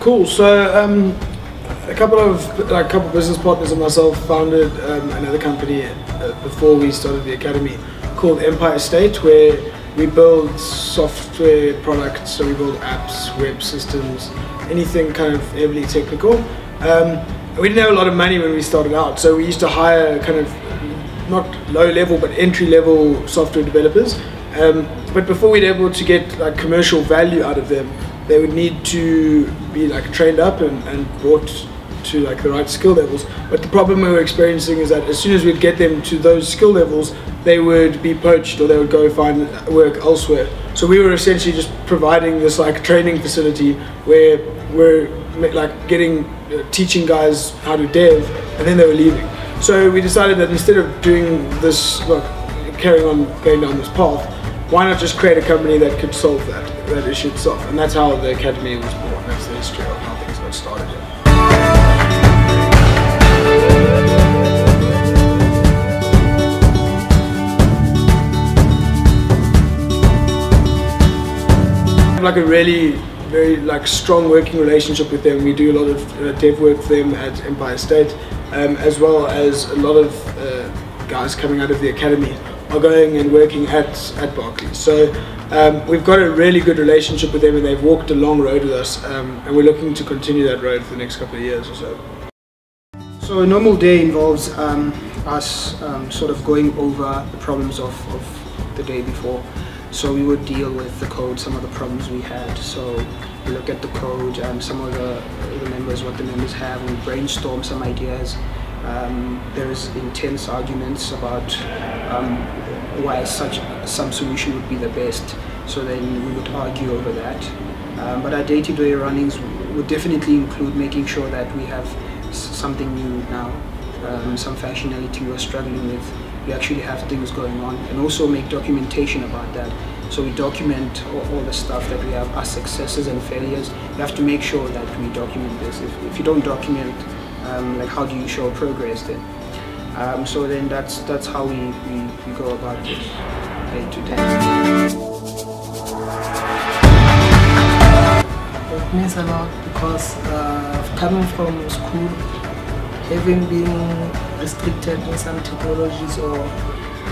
Cool. So um, a couple of like a couple of business partners and myself founded um, another company uh, before we started the academy called Empire State, where we build software products. So we build apps, web systems, anything kind of heavily technical. Um, we didn't have a lot of money when we started out, so we used to hire kind of not low level but entry level software developers. Um, but before we'd able to get like commercial value out of them, they would need to be like trained up and, and brought to like the right skill levels. But the problem we were experiencing is that as soon as we'd get them to those skill levels, they would be poached or they would go find work elsewhere. So we were essentially just providing this like training facility where we're like getting uh, teaching guys how to dev, and then they were leaving. So we decided that instead of doing this, like carrying on going down this path, why not just create a company that could solve that that issue itself? And that's how the academy was born. That's the history of how things got started. like a really very like strong working relationship with them. We do a lot of uh, dev work for them at Empire State, um, as well as a lot of uh, guys coming out of the academy are going and working at at Barclays. So um, we've got a really good relationship with them, and they've walked a long road with us, um, and we're looking to continue that road for the next couple of years or so. So a normal day involves um, us um, sort of going over the problems of, of the day before. So we would deal with the code, some of the problems we had. So we look at the code, and some of the, the members, what the members have, and brainstorm some ideas. Um, there's intense arguments about um, why such some solution would be the best. So then we would argue over that. Um, but our day-to-day -day runnings would definitely include making sure that we have something new now, um, some functionality we're struggling with we actually have things going on and also make documentation about that. So we document all, all, the stuff that we have, our successes and failures. We have to make sure that we document this. If, if you don't document, um, like how do you show progress then? Um, so then that's that's how we, we, we go about this day to day. It means a lot because uh, coming from school, having been restricted in some technologies or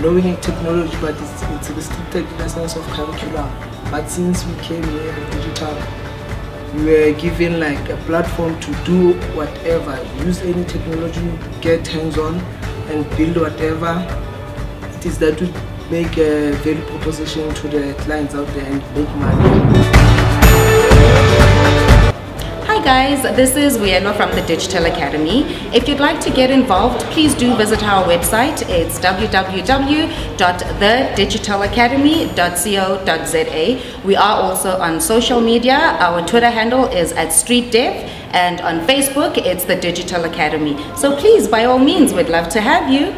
knowing a technology but it's, it's restricted in the sense of curriculum. But since we came here digital, we were given like a platform to do whatever, use any technology, get hands-on and build whatever it is that would make a value proposition to the clients out there and make money. Guys, this is Wieno from the Digital Academy. If you'd like to get involved, please do visit our website. It's www.thedigitalacademy.co.za. We are also on social media. Our Twitter handle is at StreetDev and on Facebook it's the Digital Academy. So please, by all means, we'd love to have you.